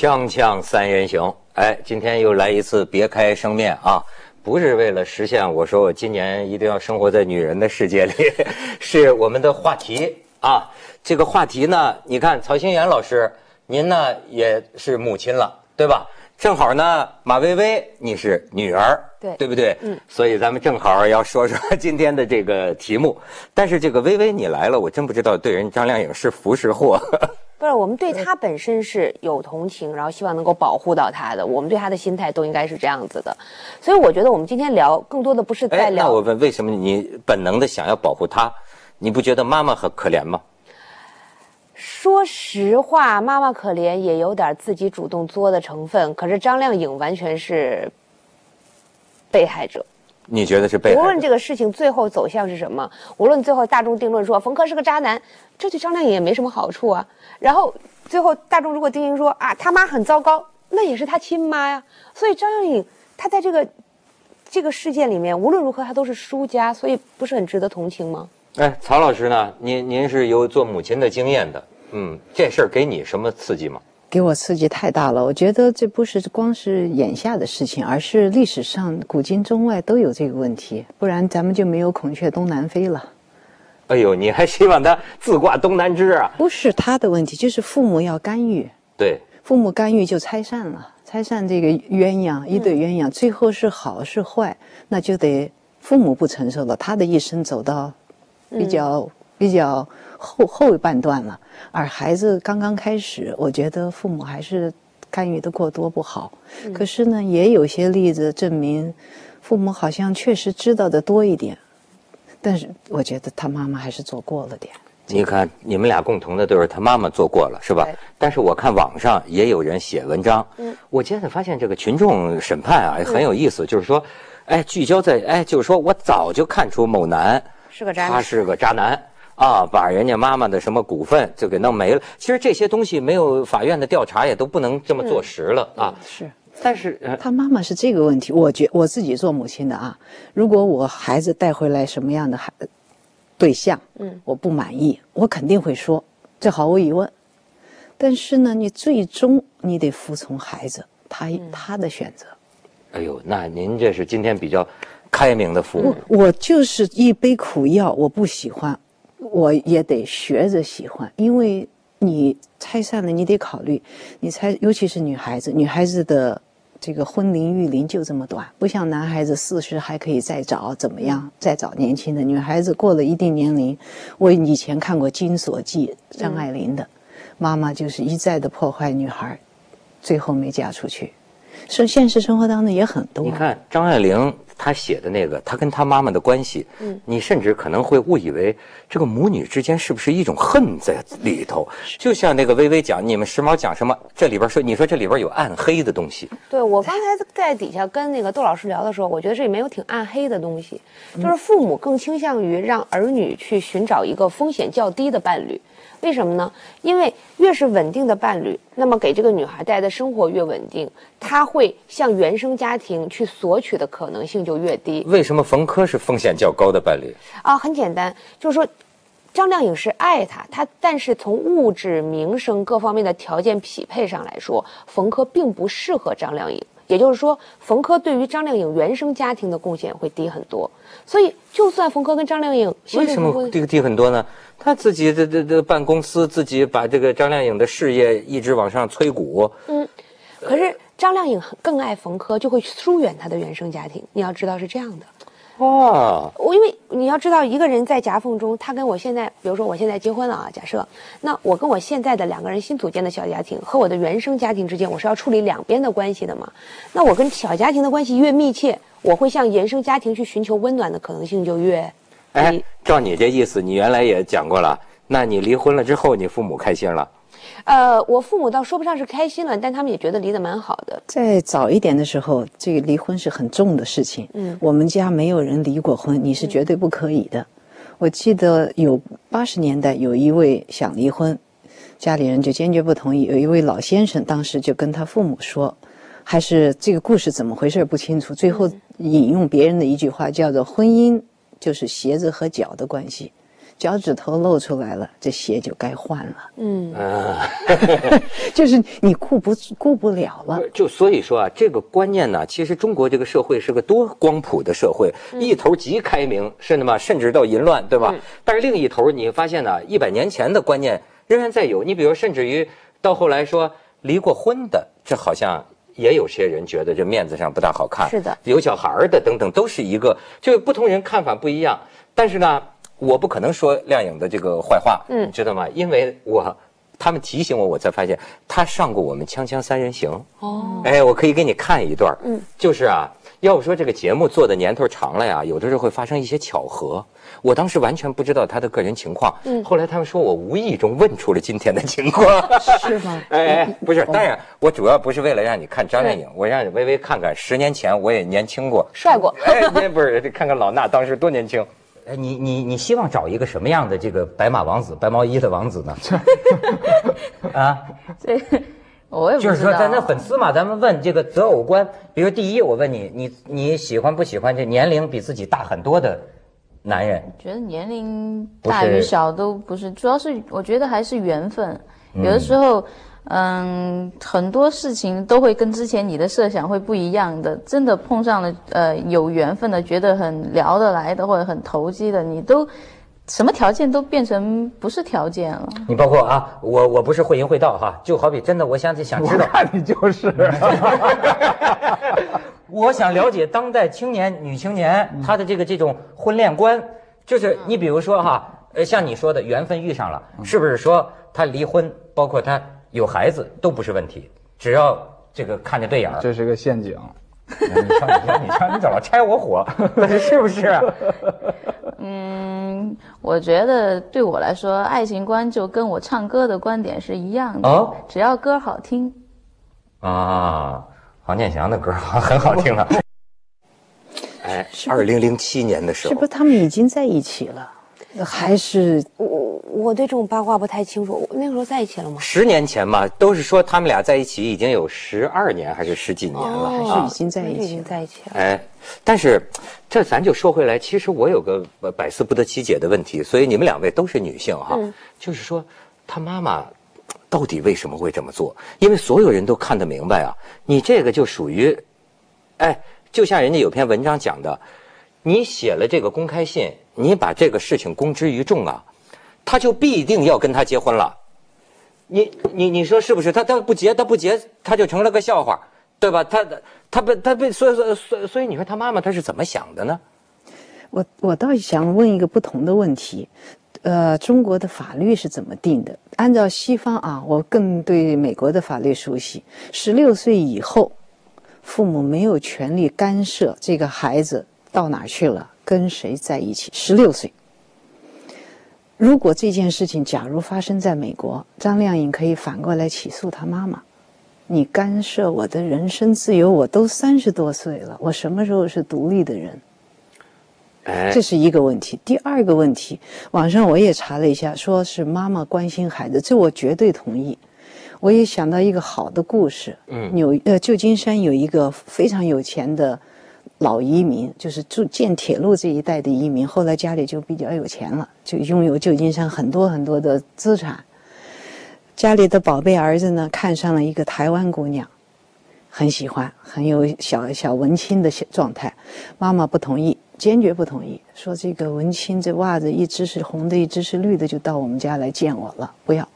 锵锵三人行，哎，今天又来一次别开生面啊！不是为了实现我说我今年一定要生活在女人的世界里，是我们的话题啊。这个话题呢，你看曹新元老师，您呢也是母亲了，对吧？正好呢，马薇薇你是女儿，对对不对？嗯。所以咱们正好要说说 今天的这个题目。但是这个薇薇你来了，我真不知道对人张靓颖是福是祸。不是，我们对他本身是有同情，然后希望能够保护到他的。我们对他的心态都应该是这样子的。所以我觉得我们今天聊更多的不是在哎，聊。那我问，为什么你本能的想要保护他？你不觉得妈妈很可怜吗？说实话，妈妈可怜也有点自己主动作的成分。可是张靓颖完全是被害者。你觉得是被？无论这个事情最后走向是什么，无论最后大众定论说冯轲是个渣男，这对张靓颖也没什么好处啊。然后最后大众如果定性说啊他妈很糟糕，那也是他亲妈呀。所以张靓颖她在这个这个事件里面，无论如何她都是输家，所以不是很值得同情吗？哎，曹老师呢？您您是有做母亲的经验的，嗯，这事儿给你什么刺激吗？给我刺激太大了。我觉得这不是光是眼下的事情，而是历史上古今中外都有这个问题，不然咱们就没有孔雀东南飞了。哎呦，你还希望他自挂东南枝啊？不是他的问题，就是父母要干预，对，父母干预就拆散了，拆散这个鸳鸯一对鸳鸯，最后是好是坏，那就得父母不承受了，他的一生走到比较、比较后后半段了，而孩子刚刚开始，我觉得父母还是干预的过多不好。可是呢，也有些例子证明，父母好像确实知道的多一点，但是我觉得他妈妈还是做过了点。你看你们俩共同的都是他妈妈做过了，是吧对？但是我看网上也有人写文章，嗯我现在发现这个群众审判啊很有意思，就是说，哎，聚焦在哎，就是说我早就看出某男是个渣男。他是个渣男啊，把人家妈妈的什么股份就给弄没了。其实这些东西没有法院的调查也都不能这么坐实了啊。是。但是呃他妈妈是这个问题，我觉我自己做母亲的啊，如果我孩子带回来什么样的孩对象，嗯，我不满意，我肯定会说，这毫无疑问。但是呢，你最终你得服从孩子他、他的选择。哎呦，那您这是今天比较开明的父母。我就是一杯苦药，我不喜欢，我也得学着喜欢，因为你拆散了，你得考虑，你拆，尤其是女孩子，女孩子的这个婚龄育龄就这么短，不像男孩子四十还可以再找，怎么样，再找年轻的。女孩子过了一定年龄，我以前看过《金锁记》，张爱玲的，妈妈就是一再的破坏女孩，最后没嫁出去。是现实生活当中也很多。你看张爱玲她写的那个，她跟她妈妈的关系，嗯，你甚至可能会误以为这个母女之间是不是一种恨在里头？就像那个微微讲，你们时髦讲什么？这里边说，你说这里边有暗黑的东西，对我刚才在底下跟那个窦老师聊的时候，我觉得这里面有挺暗黑的东西，就是父母更倾向于让儿女去寻找一个风险较低的伴侣。为什么呢？因为越是稳定的伴侣，那么给这个女孩带来的生活越稳定，她会向原生家庭去索取的可能性就越低。为什么冯轲是风险较高的伴侣？啊，很简单，就是说，张靓颖是爱他，他但是从物质、名声各方面的条件匹配上来说，冯轲并不适合张靓颖。也就是说，冯轲对于张靓颖原生家庭的贡献会低很多。所以，就算冯轲跟张靓颖为什么这个低很多呢？他自己这这这办公司，自己把这个张靓颖的事业一直往上催谷。嗯，可是张靓颖更爱冯轲，就会疏远他的原生家庭。你要知道是这样的。哇，我因为你要知道，一个人在夹缝中，他跟我现在，比如说我现在结婚了啊，假设，那我跟我现在的两个人新组建的小家庭和我的原生家庭之间，我是要处理两边的关系的嘛。那我跟小家庭的关系越密切，我会向原生家庭去寻求温暖的可能性就越哎。，照你这意思，你原来也讲过了，那你离婚了之后，你父母开心了？呃，我父母倒说不上是开心了，但他们也觉得离得蛮好的。在早一点的时候，这个离婚是很重的事情。嗯我们家没有人离过婚，你是绝对不可以的。我记得有八十年代有一位想离婚，家里人就坚决不同意。有一位老先生当时就跟他父母说，还是这个故事怎么回事不清楚。最后引用别人的一句话，叫做“婚姻就是鞋子和脚的关系”，脚趾头露出来了，这鞋就该换了。嗯，就是你顾不顾不了了。就所以说啊，这个观念呢，其实中国这个社会是个多光谱的社会，一头极开明，甚至嘛，甚至到淫乱，对吧？但是另一头，你发现呢，一百年前的观念仍然在有。你比如，甚至于到后来说离过婚的，这好像也有些人觉得这面子上不大好看。是的有小孩儿的等等，都是一个，就是不同人看法不一样。但是呢，我不可能说亮颖的这个坏话，嗯你知道吗？因为我他们提醒我，我才发现他上过我们《锵锵三人行》。哦，哎，我可以给你看一段。嗯，就是啊，要不说这个节目做的年头长了呀，有的时候会发生一些巧合。我当时完全不知道他的个人情况，嗯后来他们说我无意中问出了今天的情况。是吗？哎哎，不是，当然，我主要不是为了让你看张靓颖，我让你微微看看，十年前我也年轻过，帅过。哎，你不是看看老衲当时多年轻。哎，你你你希望找一个什么样的这个白马王子、白毛衣的王子呢？啊，这我也不知道。就是说，咱的粉丝嘛，咱们问这个择偶观，比如第一，我问你，你你喜欢不喜欢这年龄比自己大很多的男人？觉得年龄大与小都不是，主要是我觉得还是缘分。有的时候，嗯，很多事情都会跟之前你的设想会不一样的。真的碰上了呃有缘分的，觉得很聊得来的或者很投机的，你都什么条件都变成不是条件了。你包括啊，我我不是会淫会道哈，就好比真的，我想想知道，看你就是。我想了解当代青年女青年她的这个这种婚恋观，就是你比如说哈，呃，像你说的缘分遇上了，是不是说她离婚，包括她有孩子都不是问题，只要这个看着对眼儿。这是个陷阱。你瞧，你瞧，你瞧，你怎么拆我火？是不是？嗯，我觉得对我来说，爱情观就跟我唱歌的观点是一样的，哦只要歌好听。啊，黄健翔的歌 很好听啊。哎，二零零七年的时候是不，是他们已经在一起了？还是我我对这种八卦不太清楚。我那个时候在一起了吗？十年前嘛，都是说他们俩在一起已经有十二年还是十几年了还是啊已。经在一起已经？在一起了。哎，但是这咱就说回来，其实我有个呃百思不得其解的问题，所以你们两位都是女性哈，就是说他妈妈到底为什么会这么做？因为所有人都看得明白啊，你这个就属于，哎，就像人家有篇文章讲的，你写了这个公开信，你把这个事情公之于众啊，他就必定要跟他结婚了。你你你说是不是？他他不结，他不结，他就成了个笑话，对吧？他他被他被所以所以所所以你说他妈妈他是怎么想的呢？我我倒想问一个不同的问题，呃，中国的法律是怎么定的？按照西方啊，我更对美国的法律熟悉。十六岁以后，父母没有权利干涉这个孩子到哪儿去了，跟谁在一起。十六岁，如果这件事情假如发生在美国，张靓颖可以反过来起诉她妈妈。你干涉我的人身自由，我都三十多岁了，我什么时候是独立的人？哎这是一个问题。第二个问题，网上我也查了一下，说是妈妈关心孩子，这我绝对同意。我也想到一个好的故事，嗯纽呃旧金山有一个非常有钱的老移民，就是住建铁路这一带的移民，后来家里就比较有钱了，就拥有旧金山很多很多的资产。家里的宝贝儿子呢，看上了一个台湾姑娘，很喜欢，很有小小文青的状态。妈妈不同意，坚决不同意，说这个文青这袜子一只是红的，一只是绿的，就到我们家来见我了，不要。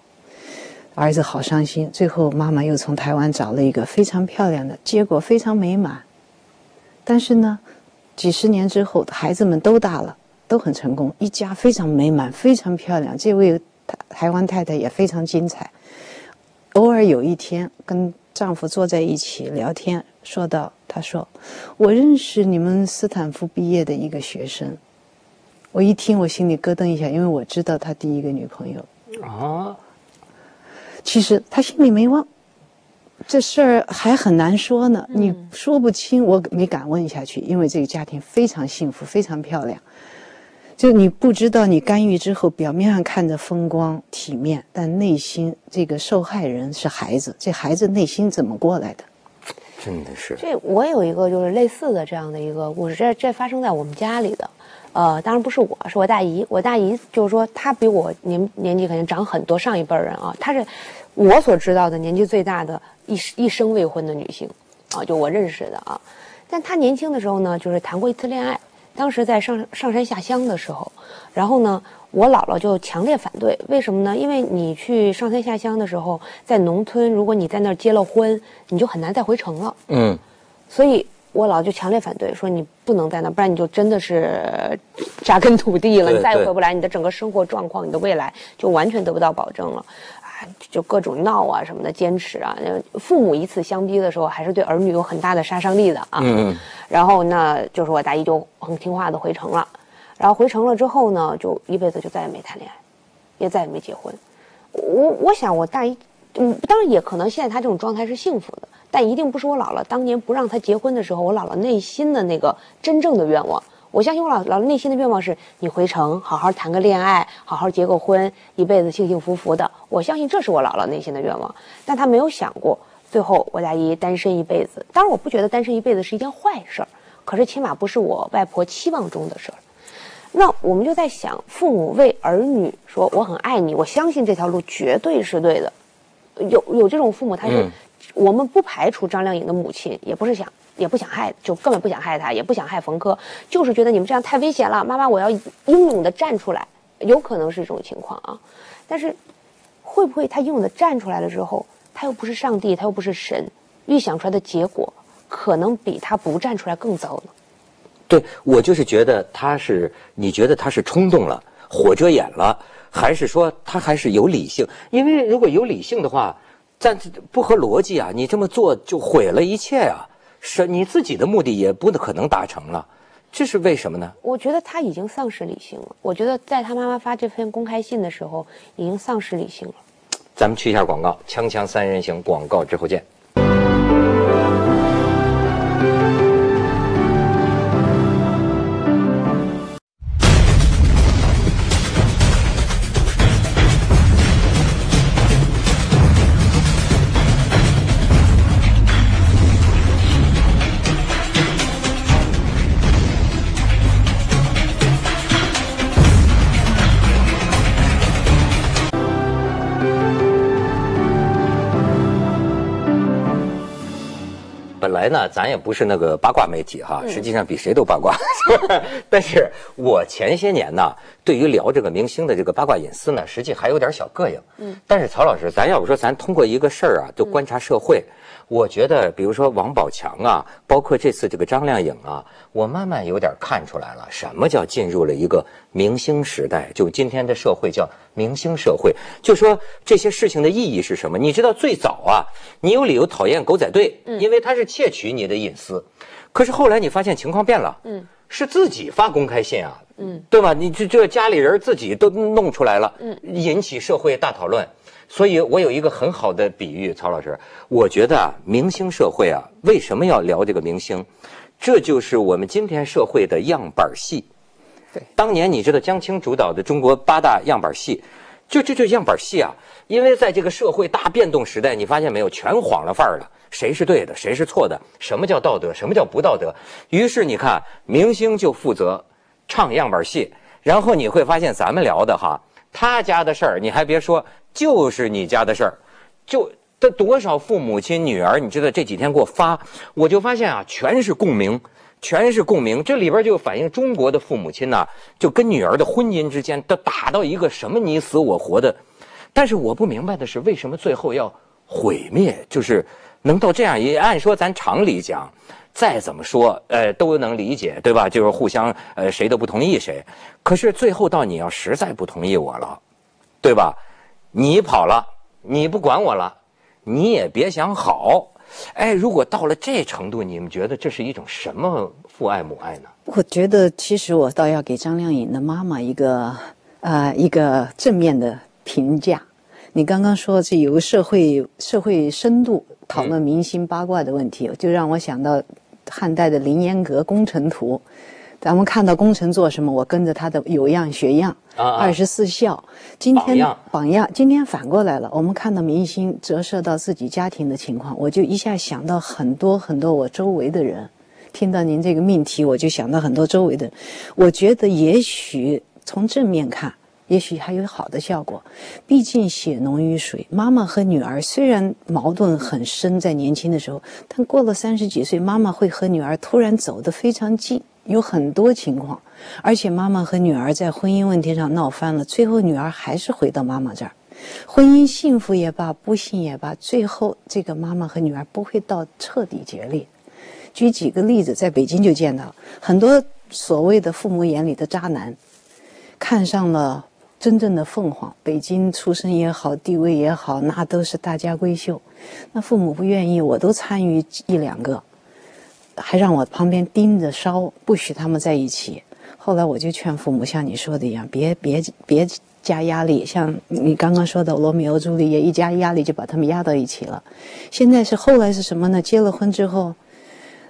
儿子好伤心，最后妈妈又从台湾找了一个非常漂亮的，结果非常美满。但是呢，几十年之后，孩子们都大了，都很成功，一家非常美满，非常漂亮。这位台台湾太太也非常精彩。偶尔有一天跟丈夫坐在一起聊天，说到，她说：“我认识你们斯坦福毕业的一个学生。”我一听，我心里咯噔一下，因为我知道他第一个女朋友。啊，其实他心里没忘，这事儿还很难说呢。你说不清，我没敢问下去，因为这个家庭非常幸福，非常漂亮。就你不知道，你干预之后，表面上看着风光体面，但内心这个受害人是孩子，这孩子内心怎么过来的？真的是，这我有一个就是类似的这样的一个故事，这这发生在我们家里的。呃，当然不是我，是我大姨。我大姨就是说，她比我年年纪肯定长很多，上一辈儿人啊，她是我所知道的年纪最大的一一生未婚的女性，啊，就我认识的啊。但她年轻的时候呢，就是谈过一次恋爱，当时在上上山下乡的时候，然后呢，我姥姥就强烈反对，为什么呢？因为你去上山下乡的时候，在农村，如果你在那儿结了婚，你就很难再回城了。嗯，所以我姥就强烈反对，说你不能在那，不然你就真的是扎根土地了，你再也回不来，你的整个生活状况，你的未来就完全得不到保证了。啊，就各种闹啊什么的，坚持啊，呃父母以此相逼的时候，还是对儿女有很大的杀伤力的啊。嗯嗯然后那就是我大姨就很听话的回城了，然后回城了之后呢，就一辈子就再也没谈恋爱，也再也没结婚。我我想我大姨，嗯，当然也可能现在她这种状态是幸福的，但一定不是我姥姥当年不让她结婚的时候，我姥姥内心的那个真正的愿望。我相信我姥姥内心的愿望是你回城好好谈个恋爱，好好结个婚，一辈子幸幸福福的。我相信这是我姥姥内心的愿望，但她没有想过最后我大姨单身一辈子。当然，我不觉得单身一辈子是一件坏事儿，可是起码不是我外婆期望中的事儿。那我们就在想，父母为儿女说我很爱你，我相信这条路绝对是对的。有有这种父母，他是、我们不排除张靓颖的母亲，也不是想也不想害，就根本不想害他，也不想害冯轲，就是觉得你们这样太危险了，妈妈我要英勇的站出来，有可能是这种情况啊。但是会不会他英勇的站出来了之后，他又不是上帝，他又不是神，预想出来的结果可能比他不站出来更糟呢？对我就是觉得他是，你觉得他是冲动了，火遮眼了，还是说他还是有理性？因为如果有理性的话，但不合逻辑啊！你这么做就毁了一切啊！是你自己的目的也不可能达成了，这是为什么呢？我觉得他已经丧失理性了。我觉得在他妈妈发这篇公开信的时候，已经丧失理性了。咱们去一下广告，锵锵三人行广告之后见。本来呢，咱也不是那个八卦媒体哈，实际上比谁都八卦。但是我前些年呢，对于聊这个明星的这个八卦隐私呢，实际还有点小膈应。嗯。但是曹老师，咱要不说咱通过一个事儿啊，就观察社会，我觉得，比如说王宝强啊，包括这次这个张靓颖啊，我慢慢有点看出来了，什么叫进入了一个明星时代？就今天的社会叫明星社会。就说这些事情的意义是什么？你知道最早啊，你有理由讨厌狗仔队，因为他是窃取你的隐私。可是后来你发现情况变了，嗯，是自己发公开信啊，嗯，对吧？你这这家里人自己都弄出来了，嗯，引起社会大讨论。所以我有一个很好的比喻，曹老师，我觉得啊，明星社会啊，为什么要聊这个明星？这就是我们今天社会的样板戏。当年你知道江青主导的中国八大样板戏，就这就样板戏啊，因为在这个社会大变动时代，你发现没有，全晃了范儿了。谁是对的，谁是错的？什么叫道德？什么叫不道德？于是你看，明星就负责唱样板戏，然后你会发现咱们聊的哈，他家的事儿，你还别说，就是你家的事儿，就这多少父母亲、女儿，你知道这几天给我发，我就发现啊，全是共鸣。全是共鸣，这里边就反映中国的父母亲呐、就跟女儿的婚姻之间都打到一个什么你死我活的。但是我不明白的是，为什么最后要毁灭？就是能到这样一，按说咱常理讲，再怎么说，呃，都能理解，对吧？就是互相，呃，谁都不同意谁。可是最后到你要实在不同意我了，对吧？你跑了，你不管我了，你也别想好。哎，如果到了这程度，你们觉得这是一种什么父爱母爱呢？我觉得其实我倒要给张靓颖的妈妈一个呃一个正面的评价。你刚刚说这由社会社会深度讨论明星八卦的问题，就让我想到汉代的凌烟阁工程图。咱们看到工程做什么，我跟着他的有样学样，二十四孝。今天榜样榜样，今天反过来了，我们看到明星折射到自己家庭的情况，我就一下想到很多很多我周围的人，听到您这个命题，我就想到很多周围的。我觉得也许从正面看，也许还有好的效果。毕竟血浓于水，妈妈和女儿虽然矛盾很深，在年轻的时候，但过了三十几岁，妈妈会和女儿突然走得非常近，有很多情况。而且妈妈和女儿在婚姻问题上闹翻了，最后女儿还是回到妈妈这儿。婚姻幸福也罢，不幸也罢，最后这个妈妈和女儿不会到彻底决裂。举几个例子，在北京就见到很多所谓的父母眼里的渣男，看上了真正的凤凰，北京出身也好，地位也好，那都是大家闺秀。那父母不愿意，我都参与一两个，还让我旁边盯着烧，不许他们在一起。后来我就劝父母，像你说的一样，别别别加压力。像你刚刚说的罗密欧朱丽叶，一加压力就把他们压到一起了。现在是后来是什么呢？结了婚之后。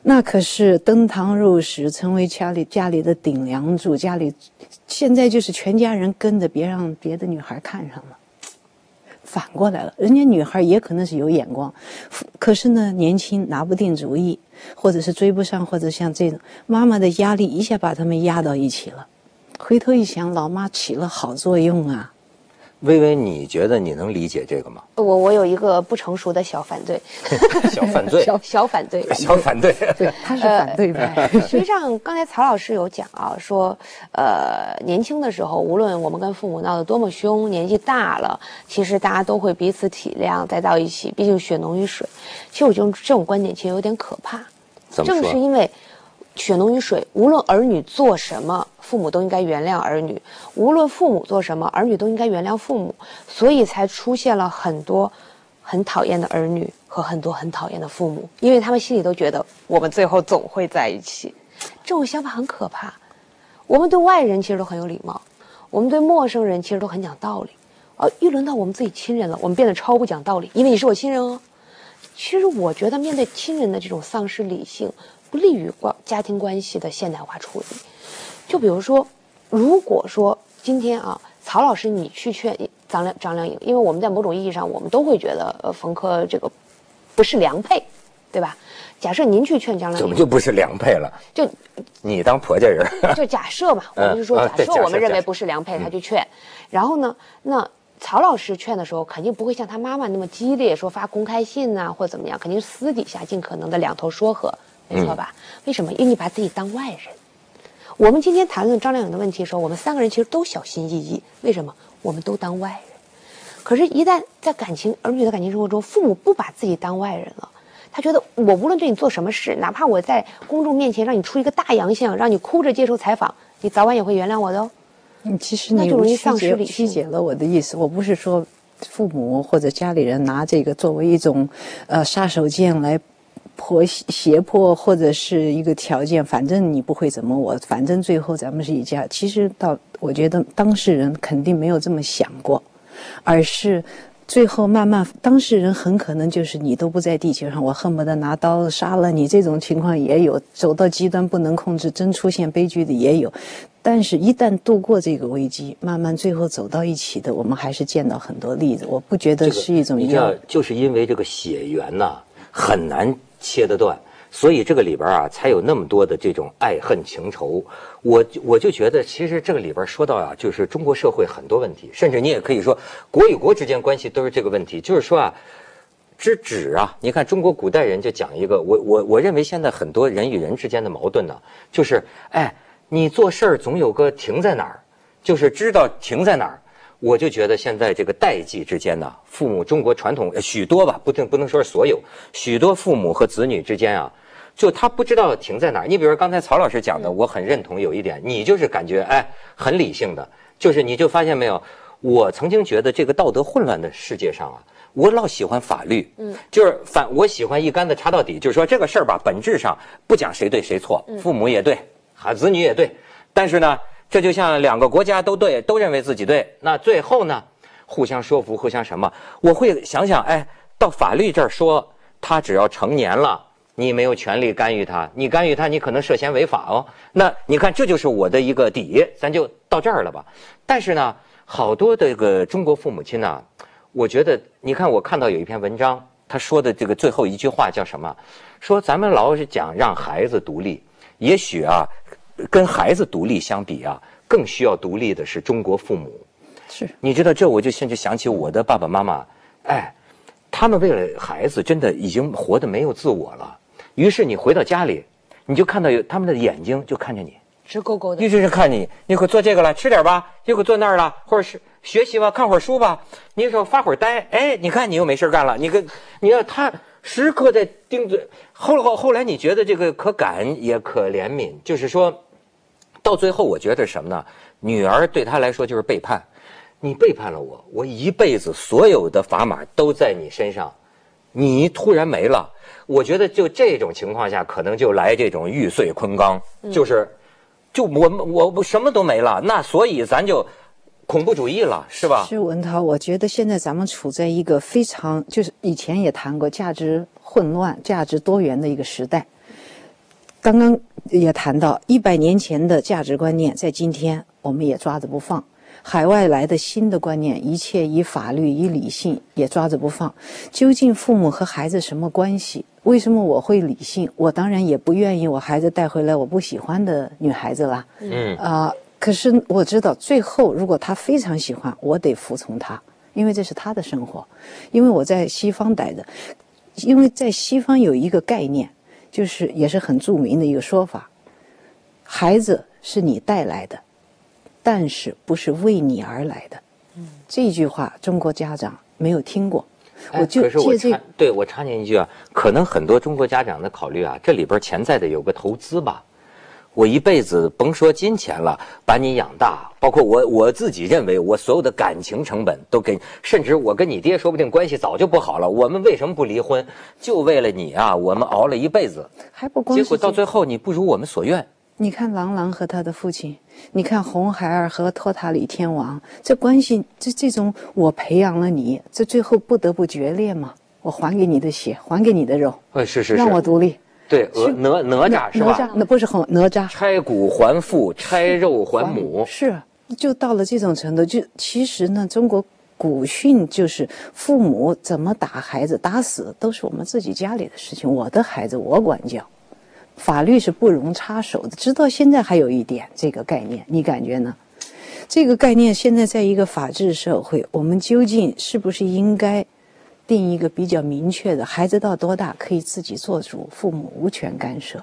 那可是登堂入室，成为家里家里的顶梁柱。家里现在就是全家人跟着，别让别的女孩看上了。反过来了，人家女孩也可能是有眼光，可是呢，年轻拿不定主意，或者是追不上，或者像这种妈妈的压力一下把他们压到一起了。回头一想，老妈起了好作用啊。微微，你觉得你能理解这个吗？我我有一个不成熟的小反对，小反对，小小反对，小反对，对，他是反对派。实际上，刚才曹老师有讲啊，说，呃，年轻的时候，无论我们跟父母闹得多么凶，年纪大了，其实大家都会彼此体谅，再到一起。毕竟血浓于水。其实我觉得这种观点其实有点可怕。正是因为。血浓于水，无论儿女做什么，父母都应该原谅儿女；无论父母做什么，儿女都应该原谅父母。所以才出现了很多很讨厌的儿女和很多很讨厌的父母，因为他们心里都觉得我们最后总会在一起。这种想法很可怕。我们对外人其实都很有礼貌，我们对陌生人其实都很讲道理。呃，一轮到我们自己亲人了，我们变得超不讲道理，因为你是我亲人哦。其实我觉得，面对亲人的这种丧失理性。不利于关家庭关系的现代化处理。就比如说，如果说今天啊，曹老师你去劝张亮张靓颖，因为我们在某种意义上，我们都会觉得呃冯轲这个不是良配，对吧？假设您去劝张靓颖，怎么就不是良配了？就你当婆家人，就假设嘛，我们是说 假设我们认为不是良配，他去劝，然后呢，那曹老师劝的时候，肯定不会像他妈妈那么激烈，说发公开信呐，或怎么样，肯定是私底下尽可能的两头说和。没错吧？为什么？因为你把自己当外人。我们今天谈论张靓颖的问题的时候，我们三个人其实都小心翼翼。为什么？我们都当外人。可是，一旦在感情儿女的感情生活中，父母不把自己当外人了，他觉得我无论对你做什么事，哪怕我在公众面前让你出一个大洋相，让你哭着接受采访，你早晚也会原谅我的哦。嗯，其实你曲解曲解了我的意思。我不是说父母或者家里人拿这个作为一种呃杀手锏来。迫胁迫或者是一个条件，反正你不会怎么我，反正最后咱们是一家。其实到我觉得当事人肯定没有这么想过，而是最后慢慢当事人很可能就是你都不在地球上，我恨不得拿刀杀了你。这种情况也有，走到极端不能控制，真出现悲剧的也有。但是，一旦度过这个危机，慢慢最后走到一起的，我们还是见到很多例子。我不觉得是一种你知道，就是因为这个血缘呐很难。切得断，所以这个里边啊，才有那么多的这种爱恨情仇。我我就觉得，其实这个里边说到啊，就是中国社会很多问题，甚至你也可以说，国与国之间关系都是这个问题。就是说啊，之止啊，你看中国古代人就讲一个，我我我认为现在很多人与人之间的矛盾呢，就是哎，你做事儿总有个停在哪儿，就是知道停在哪儿。我就觉得现在这个代际之间呢，父母中国传统许多吧，不定不能说是所有，许多父母和子女之间啊，就他不知道停在哪儿。你比如刚才曹老师讲的，我很认同有一点，你就是感觉哎很理性的，就是你就发现没有，我曾经觉得这个道德混乱的世界上啊，我老喜欢法律，嗯，就是反我喜欢一竿子插到底，就是说这个事儿吧，本质上不讲谁对谁错，父母也对，啊子女也对，但是呢。这就像两个国家都对，都认为自己对，那最后呢，互相说服，互相什么？我会想想，哎，到法律这儿说，他只要成年了，你没有权利干预他，你干预他，你可能涉嫌违法哦。那你看，这就是我的一个底，咱就到这儿了吧。但是呢，好多这个中国父母亲呢，我觉得，你看，我看到有一篇文章。他说的这个最后一句话叫什么？说咱们老是讲让孩子独立，也许啊，跟孩子独立相比啊，更需要独立的是中国父母。是你知道这，我就甚至想起我的爸爸妈妈，哎，他们为了孩子，真的已经活得没有自我了。于是你回到家里，你就看到有他们的眼睛就看着你，直勾勾的一。直是看你，你给我做这个了，吃点吧，又给我做那儿了，或者是学习吧，看会儿书吧。你说发会儿呆，哎，你看你又没事干了，你跟你要他时刻在盯着。后后后来你觉得这个可感也可怜悯，就是说，到最后我觉得什么呢？女儿对他来说就是背叛，你背叛了我，我一辈子所有的砝码都在你身上，你突然没了。我觉得就这种情况下，可能就来这种玉碎昆冈，就是，就我我什么都没了，那所以咱就恐怖主义了，是吧？是文涛，我觉得现在咱们处在一个非常，就是以前也谈过价值混乱、价值多元的一个时代。刚刚也谈到，一百年前的价值观念，在今天我们也抓着不放。海外来的新的观念，一切以法律、以理性也抓着不放。究竟父母和孩子什么关系？为什么我会理性？我当然也不愿意我孩子带回来我不喜欢的女孩子啦。嗯啊、可是我知道，最后如果他非常喜欢，我得服从他，因为这是他的生活。因为我在西方待着，因为在西方有一个概念，就是也是很著名的一个说法：孩子是你带来的，但是不是为你而来的。这句话中国家长没有听过，哎我就可是我借这插，对我插您一句啊，可能很多中国家长的考虑啊，这里边潜在的有个投资吧。我一辈子甭说金钱了，把你养大，包括我我自己认为我所有的感情成本都给，甚至我跟你爹说不定关系早就不好了，我们为什么不离婚？就为了你啊，我们熬了一辈子，还不光结果到最后你不如我们所愿。你看郎朗和他的父亲，你看红孩儿和托塔李天王，这关系，这这种我培养了你，这最后不得不决裂嘛？我还给你的血，还给你的肉，哎，是是让我，独立。对，鹅哪哪吒是吧？哪吒那不是很哪吒，拆骨还父，拆肉还母。是，就到了这种程度，就其实呢，中国古训就是父母怎么打孩子，打死都是我们自己家里的事情，我的孩子我管教，法律是不容插手的。直到现在还有一点这个概念，你感觉呢？这个概念现在在一个法治社会，我们究竟是不是应该定一个比较明确的，孩子到多大可以自己做主，父母无权干涉？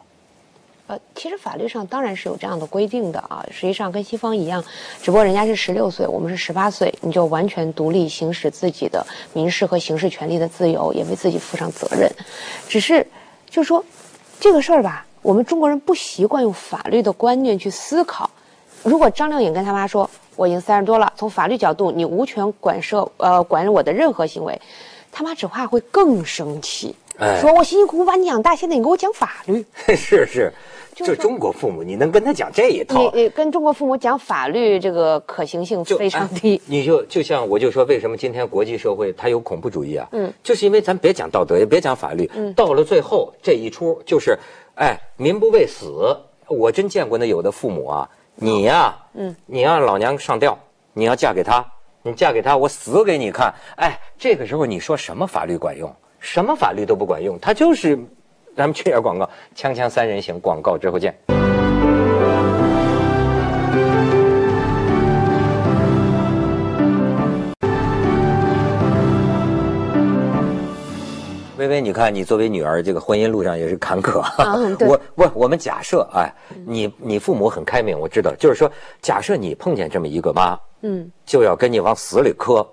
呃，其实法律上当然是有这样的规定的啊，实际上跟西方一样，只不过人家是十六岁，我们是十八岁，你就完全独立行使自己的民事和刑事权利的自由，也为自己负上责任。只是，就说这个事儿吧，我们中国人不习惯用法律的观念去思考。如果张靓颖跟他妈说，我已经三十多了，从法律角度，你无权管涉呃管我的任何行为，他妈只怕会更生气，哎说我辛辛苦苦把你养大，现在你给我讲法律。是是，就是中国父母，你能跟他讲这一套？你你跟中国父母讲法律，这个可行性非常哎低。你就就像我就说，为什么今天国际社会它有恐怖主义啊？嗯，就是因为咱别讲道德，也别讲法律，嗯到了最后这一出就是，哎，民不畏死。我真见过那有的父母啊，你呀、嗯，你让老娘上吊，你要嫁给他，你嫁给他，我死给你看。哎，这个时候你说什么法律管用？什么法律都不管用，他就是，咱们去点广告，锵锵三人行，广告之后见。微微，你看，你作为女儿，这个婚姻路上也是坎坷。嗯对 我不，我们假设，哎，你你父母很开明，我知道，就是说，假设你碰见这么一个妈，嗯，就要跟你往死里磕，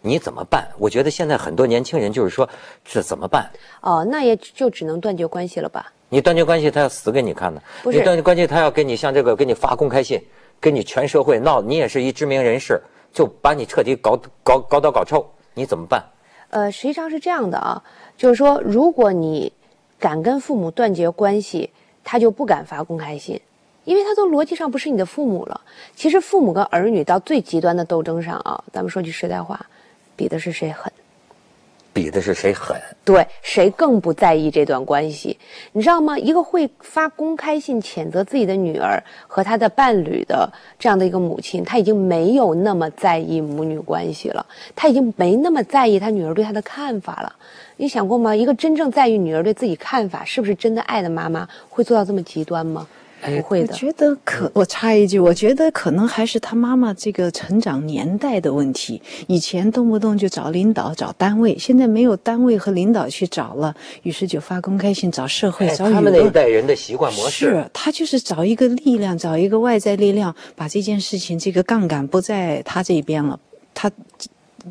你怎么办？我觉得现在很多年轻人就是说，这怎么办？哦，那也就只能断绝关系了吧？你断绝关系，他要死给你看呢；不是你断绝关系，他要给你像这个给你发公开信，跟你全社会闹，你也是一知名人士，就把你彻底搞搞搞倒搞臭，你怎么办？呃，实际上是这样的啊，就是说，如果你敢跟父母断绝关系，他就不敢发公开信，因为他从逻辑上不是你的父母了。其实父母跟儿女到最极端的斗争上啊，咱们说句实在话，比的是谁狠。比的是谁狠。对，谁更不在意这段关系？你知道吗？一个会发公开信谴责自己的女儿和她的伴侣的这样的一个母亲，她已经没有那么在意母女关系了，她已经没那么在意她女儿对她的看法了。你想过吗？一个真正在意女儿对自己看法，是不是真的爱的妈妈，会做到这么极端吗？不会的。我觉得可，我插一句，我觉得可能还是他妈妈这个成长年代的问题。以前动不动就找领导、找单位，现在没有单位和领导去找了，于是就发公开信找社会、哎找舆他们那一。代人的习惯模式，是他就是找一个力量，找一个外在力量，把这件事情这个杠杆不在他这边了，他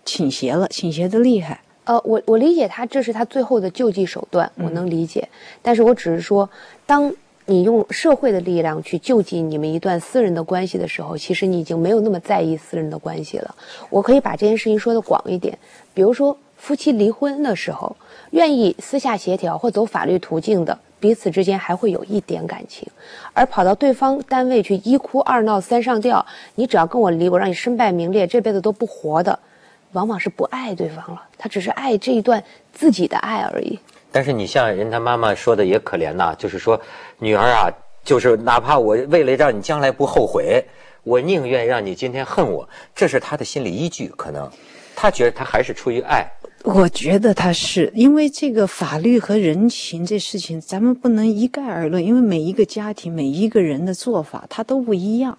倾斜了，倾斜的厉害。呃，我我理解他这是他最后的救济手段，我能理解。但是我只是说，当你用社会的力量去救济你们一段私人的关系的时候，其实你已经没有那么在意私人的关系了。我可以把这件事情说的广一点，比如说夫妻离婚的时候，愿意私下协调或走法律途径的。彼此之间还会有一点感情，而跑到对方单位去一哭二闹三上吊，你只要跟我离，我让你身败名裂，这辈子都不活的，往往是不爱对方了，他只是爱这一段自己的爱而已。但是你像人他妈妈说的也可怜呐，就是说女儿啊，就是哪怕我为了让你将来不后悔，我宁愿让你今天恨我，这是他的心理依据，可能他觉得他还是出于爱。我觉得他是因为这个法律和人情这事情，咱们不能一概而论，因为每一个家庭、每一个人的做法他都不一样，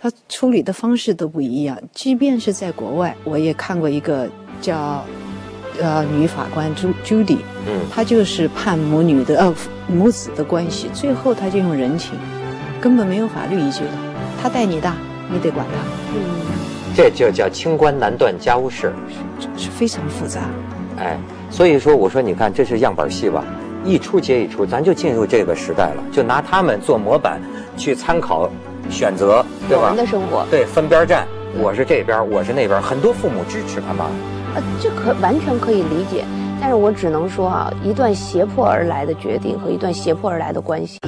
他处理的方式都不一样。即便是在国外，我也看过一个叫呃女法官朱 Judy，嗯她就是判母女的呃母子的关系，最后她就用人情，根本没有法律依据的，他带你大，你得管他，这就叫清官难断家务事。是非常复杂。哎，所以说我说你看这是样板戏吧，一出接一出，咱就进入这个时代了，就拿他们做模板去参考选择，对吧我们？的生活，对，分边站，我是这边，我是那边，很多父母支持他妈。呃，这可完全可以理解。但是我只能说啊，一段胁迫而来的决定和一段胁迫而来的关系，